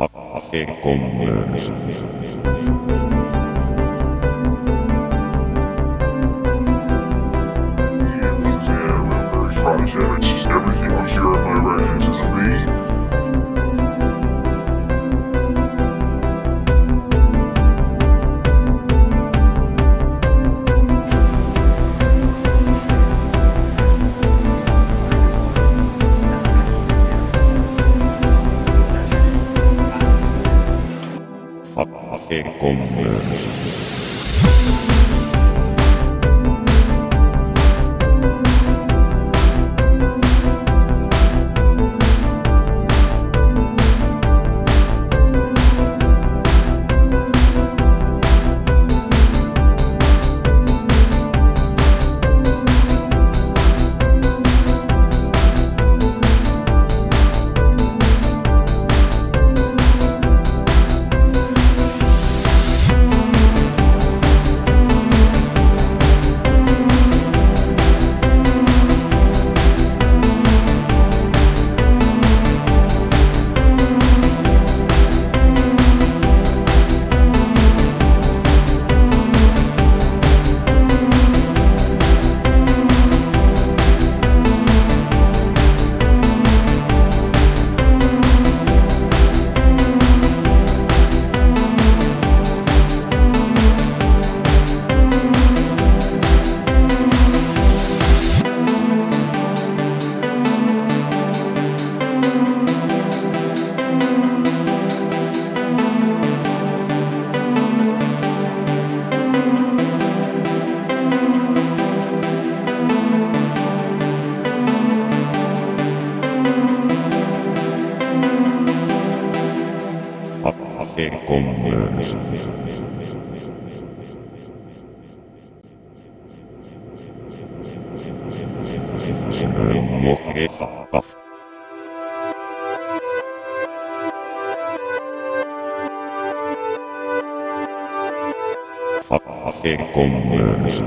e-commerce. Everything you here in my records is me e conversa. E-commerce. Moqueta. e-commerce.